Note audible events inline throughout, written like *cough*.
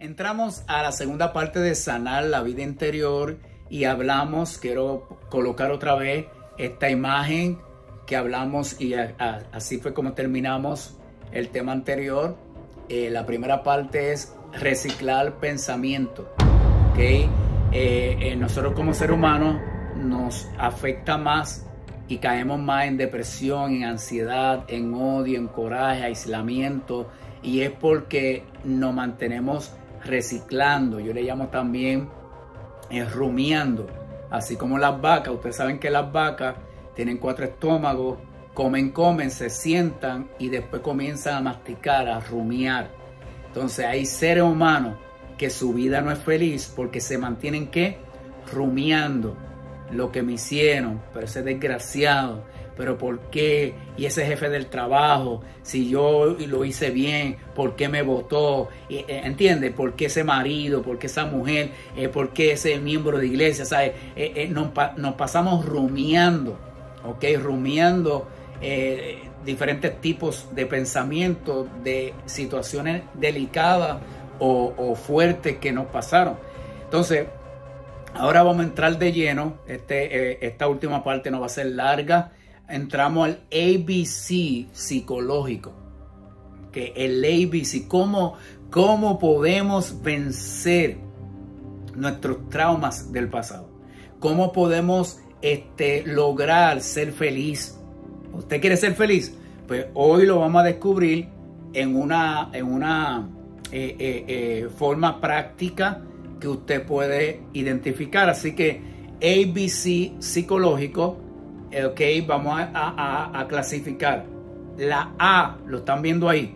Entramos a la segunda parte de sanar la vida interior y hablamos, quiero colocar otra vez esta imagen que hablamos y así fue como terminamos el tema anterior. Eh, la primera parte es reciclar pensamiento. ¿okay? Eh, eh, nosotros como ser humano nos afecta más y caemos más en depresión, en ansiedad, en odio, en coraje, aislamiento. Y es porque nos mantenemos reciclando. Yo le llamo también rumiando. Así como las vacas. Ustedes saben que las vacas tienen cuatro estómagos. Comen, comen, se sientan y después comienzan a masticar, a rumiar. Entonces hay seres humanos que su vida no es feliz porque se mantienen que rumiando lo que me hicieron, pero ese desgraciado, pero ¿por qué? Y ese jefe del trabajo, si yo lo hice bien, ¿por qué me votó? Eh, ¿Entiendes? ¿Por qué ese marido? ¿Por qué esa mujer? Eh, ¿Por qué ese miembro de iglesia? ¿Sabes? Eh, nos, pasamos rumiando, ¿ok? Rumiando diferentes tipos de pensamientos, de situaciones delicadas o, fuertes que nos pasaron. Entonces, Ahora vamos a entrar de lleno. Este, esta última parte no va a ser larga. Entramos al ABC psicológico. Que el ABC, ¿cómo, cómo podemos vencer nuestros traumas del pasado. Cómo podemos este, lograr ser feliz. ¿Usted quiere ser feliz? Pues hoy lo vamos a descubrir en una, en una eh, eh, forma práctica que usted puede identificar. Así que ABC psicológico, eh, ok, vamos a, clasificar. La A, lo están viendo ahí.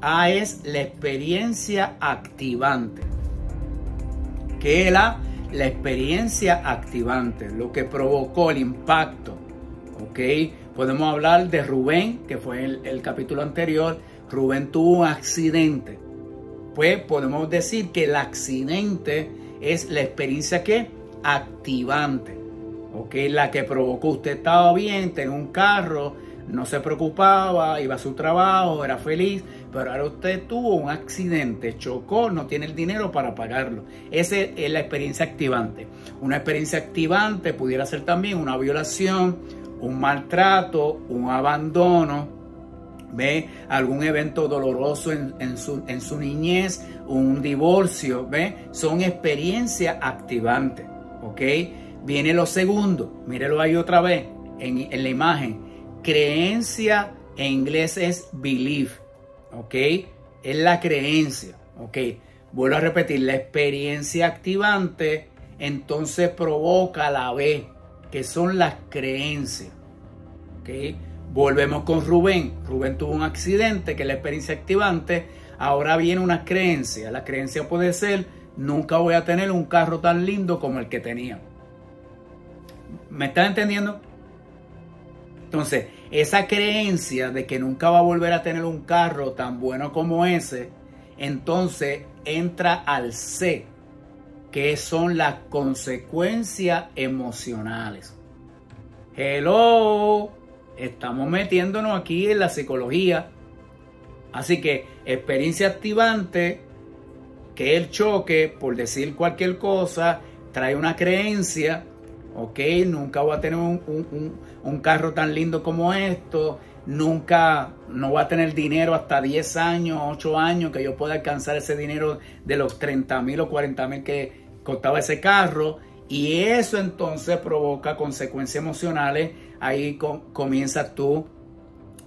A es la experiencia activante. ¿Qué es la? La experiencia activante, lo que provocó el impacto. ¿Ok? Podemos hablar de Rubén, que fue el, el capítulo anterior. Rubén tuvo un accidente pues podemos decir que el accidente es la experiencia que activante, ¿ok? La que provocó, usted estaba bien, tenía un carro, no se preocupaba, iba a su trabajo, era feliz, pero ahora usted tuvo un accidente, chocó, no tiene el dinero para pagarlo. Esa es la experiencia activante. Una experiencia activante pudiera ser también una violación, un maltrato, un abandono, ve algún evento doloroso en, su, niñez, un divorcio, ve, son experiencias activantes, ¿ok? Viene lo segundo, mírelo ahí otra vez en, en la imagen, creencia en inglés es belief, ¿ok? Es la creencia, ¿ok? Vuelvo a repetir, la experiencia activante entonces provoca la B, que son las creencias, ¿ok? Volvemos con Rubén. Rubén tuvo un accidente, que es la experiencia activante. Ahora viene una creencia. La creencia puede ser, nunca voy a tener un carro tan lindo como el que tenía. ¿Me están entendiendo? Entonces, esa creencia de que nunca va a volver a tener un carro tan bueno como ese, entonces entra al C, que son las consecuencias emocionales. Hello estamos metiéndonos aquí en la psicología. Así que experiencia activante, que el choque, por decir cualquier cosa, trae una creencia, ok, nunca voy a tener un, carro tan lindo como esto, nunca, no voy a tener dinero hasta 10 años, 8 años, que yo pueda alcanzar ese dinero de los 30 mil o 40 mil que costaba ese carro. Y eso entonces provoca consecuencias emocionales ahí comienzas tú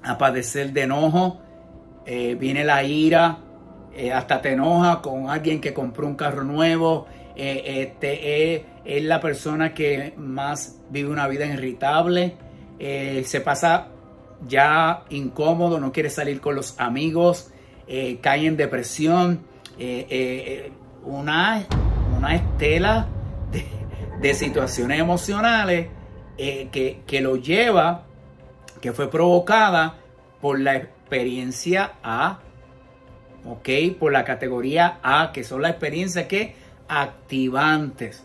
a padecer de enojo, eh, viene la ira, eh, hasta te enoja con alguien que compró un carro nuevo, eh, este, es la persona que más vive una vida irritable, se pasa ya incómodo, no quiere salir con los amigos, cae en depresión, una, una estela de, situaciones emocionales eh, que, lo lleva, que fue provocada por la experiencia A, ¿ok? Por la categoría A, que son las experiencias que activantes.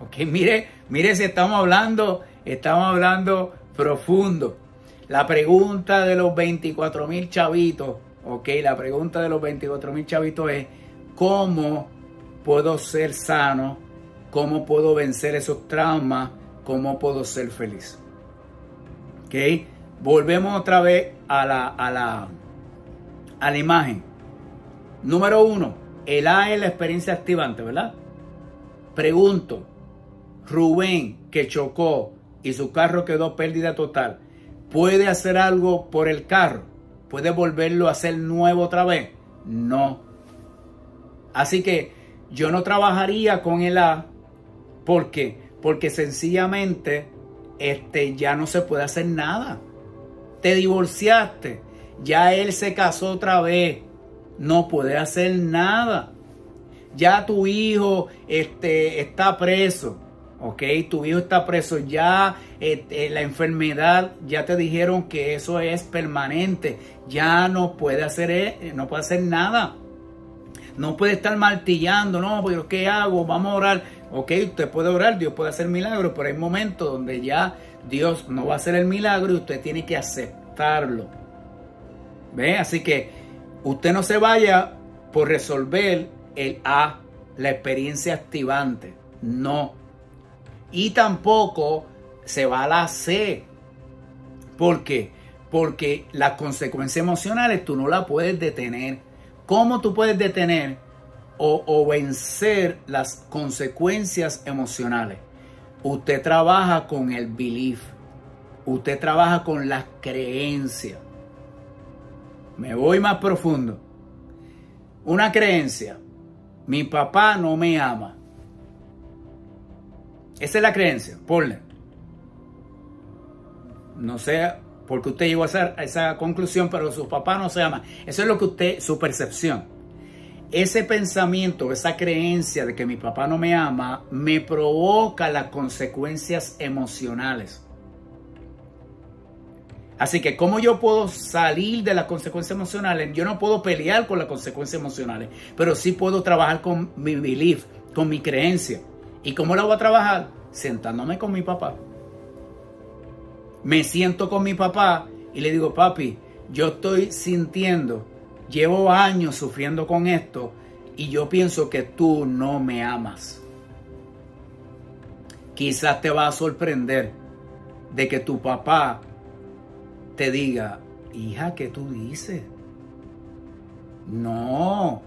¿Ok? Mire, mire si estamos hablando, estamos hablando profundo. La pregunta de los 24 mil chavitos, ¿ok? La pregunta de los 24 mil chavitos es, cómo puedo ser sano, cómo puedo vencer esos traumas, cómo puedo ser feliz. ¿Ok? Volvemos otra vez a la, a la, a la imagen. Número uno, el A es la experiencia activante, ¿verdad? Pregunto, Rubén que chocó y su carro quedó pérdida total, ¿puede hacer algo por el carro? ¿Puede volverlo a hacer nuevo otra vez? No. Así que yo no trabajaría con el A. ¿Por qué? Porque sencillamente este, ya no se puede hacer nada. Te divorciaste. Ya él se casó otra vez. No puede hacer nada. Ya tu hijo este, está preso. ¿ok? Tu hijo está preso, ya este, la enfermedad, ya te dijeron que eso es permanente, ya no puede hacer, eh, no puede hacer nada. No puede estar martillando, no, pero ¿qué hago? Vamos a orar. Ok, usted puede orar, Dios puede hacer milagros, pero hay momentos donde ya Dios no va a hacer el milagro y usted tiene que aceptarlo. ¿Ve? Así que usted no se vaya por resolver el A, la experiencia activante. No. Y tampoco se va a la C. ¿Por qué? Porque las consecuencias emocionales tú no las puedes detener. ¿Cómo tú puedes detener o, vencer las consecuencias emocionales? Usted trabaja con el belief. Usted trabaja con las creencias. Me voy más profundo. Una creencia. Mi papá no me ama. Esa es la creencia. Ponle. No sé porque usted llegó a, a esa conclusión, pero su papá no se ama. Eso es lo que usted, su percepción. Ese pensamiento, esa creencia de que mi papá no me ama, me provoca las consecuencias emocionales. Así que, ¿cómo yo puedo salir de las consecuencias emocionales? Yo no puedo pelear con las consecuencias emocionales, pero sí puedo trabajar con mi belief, con mi creencia. ¿Y cómo la voy a trabajar? Sentándome con mi papá me siento con mi papá y le digo, papi, yo estoy sintiendo, llevo años sufriendo con esto y yo pienso que tú no me amas. Quizás te va a sorprender de que tu papá te diga, hija, ¿qué tú dices? No,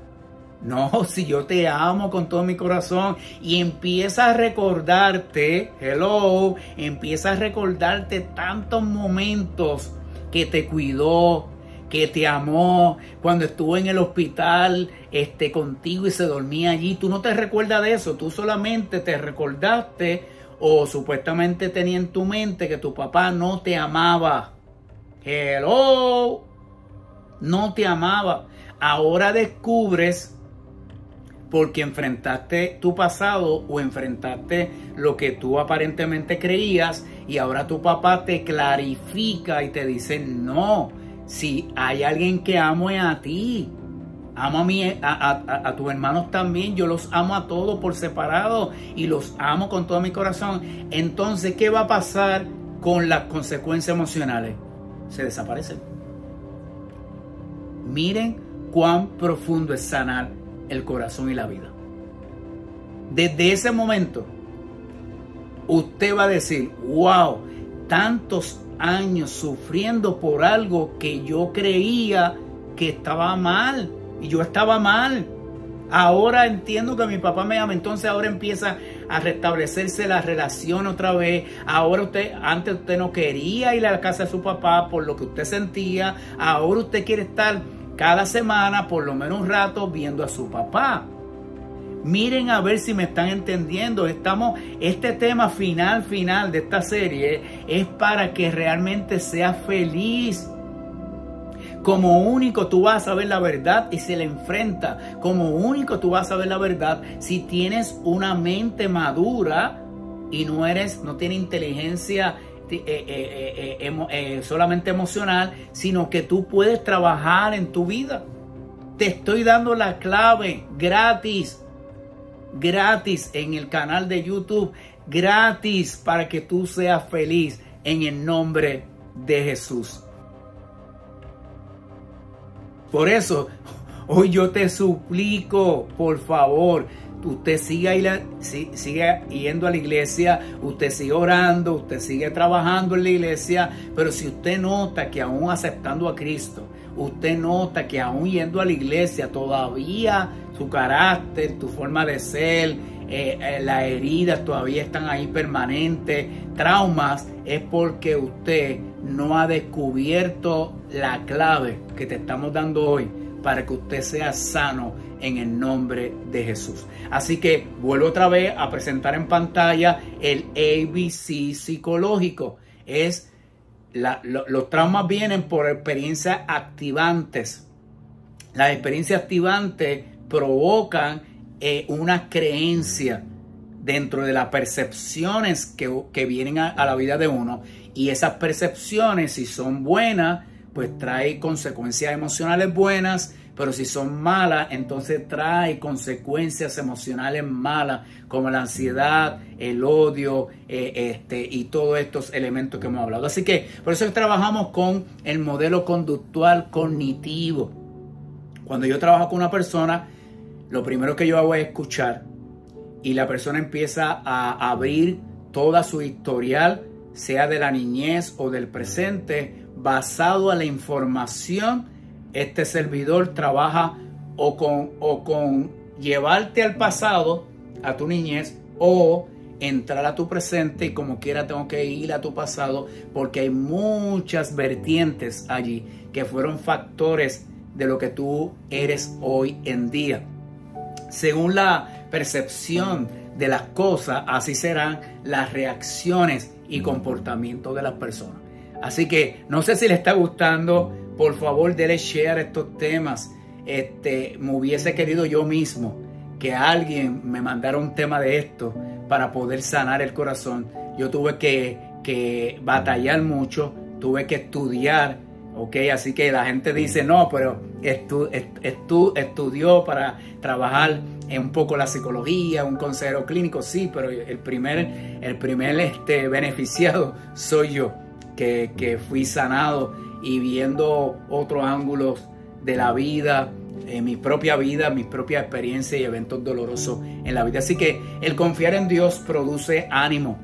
no, *laughs* si yo te amo con todo mi corazón y empieza a recordarte, hello, empieza a recordarte tantos momentos que te cuidó, que te amó, cuando estuvo en el hospital este, contigo y se dormía allí. Tú no te recuerdas de eso, tú solamente te recordaste o supuestamente tenía en tu mente que tu papá no te amaba. Hello, no te amaba. Ahora descubres porque enfrentaste tu pasado o enfrentaste lo que tú aparentemente creías y ahora tu papá te clarifica y te dice, no, si hay alguien que amo es a ti. Amo a, mi, a, a, tus hermanos también, yo los amo a todos por separado y los amo con todo mi corazón. Entonces, ¿qué va a pasar con las consecuencias emocionales? Se desaparecen. Miren cuán profundo es sanar el corazón y la vida. Desde ese momento, usted va a decir, wow, tantos años sufriendo por algo que yo creía que estaba mal y yo estaba mal. Ahora entiendo que mi papá me ama, entonces ahora empieza a restablecerse la relación otra vez. Ahora usted, antes usted no quería ir a la casa de su papá por lo que usted sentía, ahora usted quiere estar cada semana por lo menos un rato viendo a su papá. Miren a ver si me están entendiendo. Estamos, este tema final, final de esta serie es para que realmente sea feliz. Como único tú vas a ver la verdad y se le enfrenta. Como único tú vas a ver la verdad si tienes una mente madura y no eres, no tiene inteligencia eh, eh, eh, solamente emocional, sino que tú puedes trabajar en tu vida. Te estoy dando la clave gratis, gratis en el canal de YouTube, gratis para que tú seas feliz en el nombre de Jesús. Por eso, Hoy yo te suplico, por favor, usted siga, sigue yendo a la iglesia, usted sigue orando, usted sigue trabajando en la iglesia, pero si usted nota que aún aceptando a Cristo, usted nota que aún yendo a la iglesia todavía su carácter, tu forma de ser, eh, eh, las heridas todavía están ahí permanentes, traumas, es porque usted no ha descubierto la clave que te estamos dando hoy para que usted sea sano en el nombre de Jesús. Así que vuelvo otra vez a presentar en pantalla el ABC psicológico. Es los traumas vienen por experiencias activantes. Las experiencias activantes provocan eh, una creencia dentro de las percepciones que, vienen a, a, la vida de uno. Y esas percepciones, si son buenas, pues trae consecuencias emocionales buenas pero si son malas, entonces trae consecuencias emocionales malas, como la ansiedad, el odio eh, este, y todos estos elementos que hemos hablado. Así que por eso trabajamos con el modelo conductual cognitivo. Cuando yo trabajo con una persona, lo primero que yo hago es escuchar y la persona empieza a abrir toda su historial, sea de la niñez o del presente, basado a la información este servidor trabaja o con, o con llevarte al pasado, a tu niñez, o entrar a tu presente y como quiera tengo que ir a tu pasado porque hay muchas vertientes allí que fueron factores de lo que tú eres hoy en día. Según la percepción de las cosas, así serán las reacciones y comportamientos de las personas. Así que no sé si le está gustando por favor, déle share estos temas. Este, me hubiese querido yo mismo que alguien me mandara un tema de esto para poder sanar el corazón. Yo tuve que, que batallar mucho, tuve que estudiar, ¿ok? Así que la gente dice, no, pero estu, estu, estudió para trabajar en un poco la psicología, un consejero clínico, sí, pero el primer, el primer este, beneficiado *laughs* soy yo, que, que fui sanado y viendo otros ángulos de la vida, en mi propia vida, mi propia experiencia y eventos dolorosos en la vida. Así que el confiar en Dios produce ánimo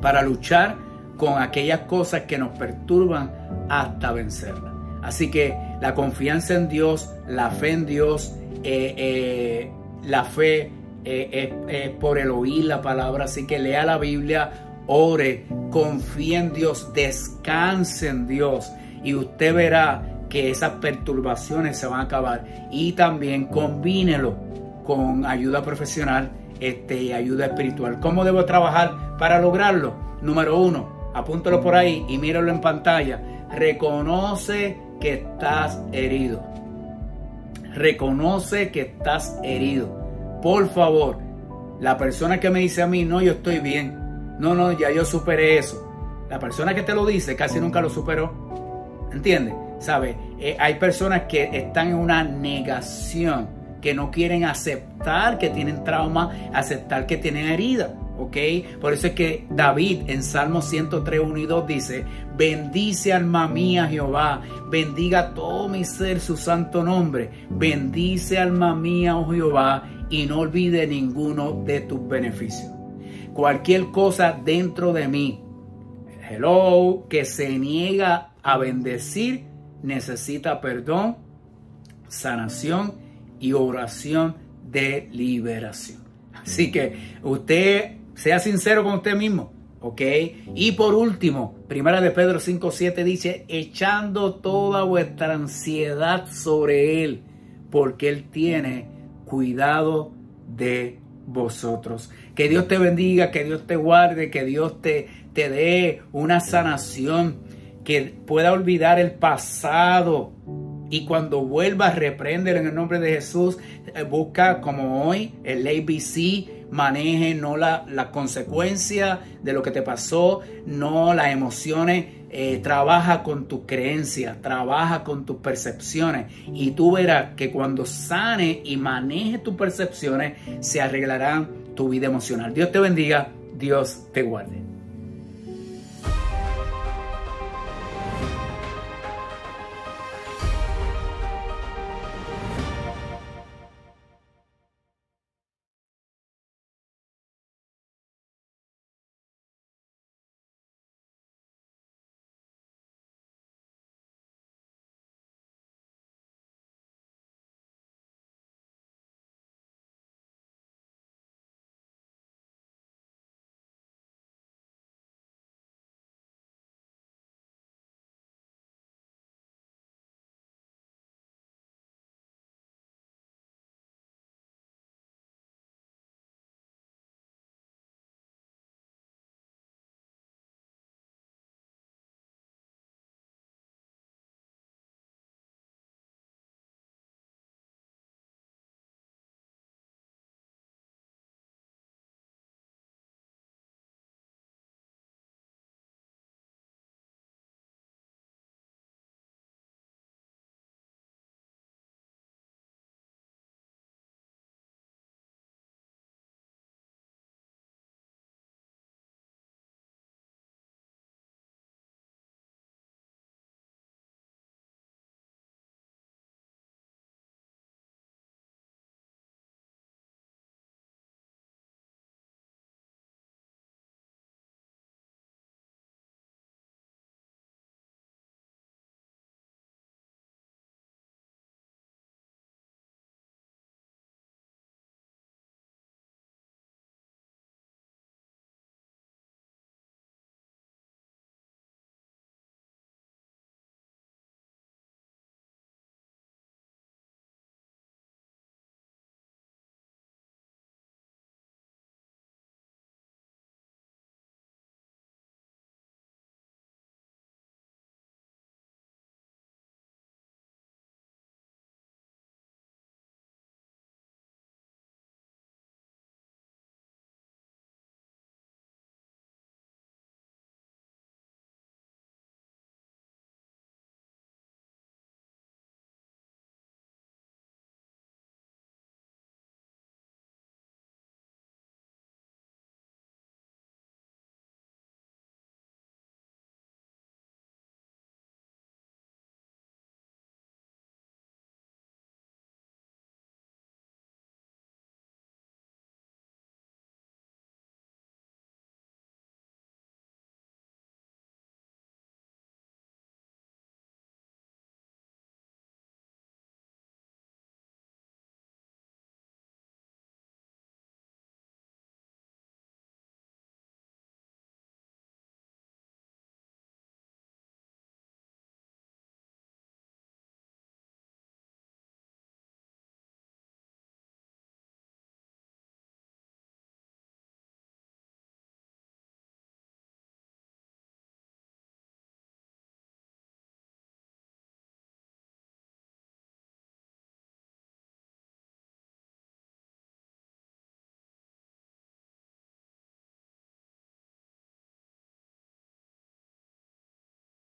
para luchar con aquellas cosas que nos perturban hasta vencerlas. Así que la confianza en Dios, la fe en Dios, eh, eh, la fe eh, por el oír la palabra. Así que lea la Biblia, ore, confíe en Dios, descanse en Dios y usted verá que esas perturbaciones se van a acabar. Y también combínelo con ayuda profesional este, y ayuda espiritual. ¿Cómo debo trabajar para lograrlo? Número uno, apúntalo por ahí y míralo en pantalla. Reconoce que estás herido. Reconoce que estás herido. Por favor, la persona que me dice a mí, no, yo estoy bien. No, no, ya yo superé eso. La persona que te lo dice casi nunca lo superó. ¿Entiendes? ¿Sabe? Eh, hay personas que están en una negación, que no quieren aceptar que tienen trauma, aceptar que tienen herida. ¿Ok? Por eso es que David en Salmo 103, 1 y 2 dice, bendice alma mía Jehová, bendiga todo mi ser su santo nombre, bendice alma mía, oh Jehová, y no olvide ninguno de tus beneficios. Cualquier cosa dentro de mí, hello, que se niega a bendecir necesita perdón, sanación y oración de liberación. Así que usted sea sincero con usted mismo, ¿ok? Y por último, primera de Pedro 5.7 dice, echando toda vuestra ansiedad sobre Él, porque Él tiene cuidado de vosotros. Que Dios te bendiga, que Dios te guarde, que Dios te, te dé una sanación que pueda olvidar el pasado y cuando vuelva a reprender en el nombre de Jesús, eh, busca como hoy el ABC, maneje no la, la consecuencia de lo que te pasó, no las emociones, eh, trabaja con tus creencias, trabaja con tus percepciones y tú verás que cuando sane y maneje tus percepciones, se arreglarán tu vida emocional. Dios te bendiga, Dios te guarde.